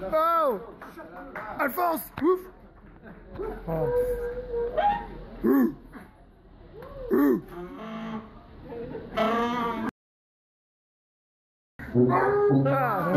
Oh! Alphonse! Ouf! Oh. Ouf! Ah,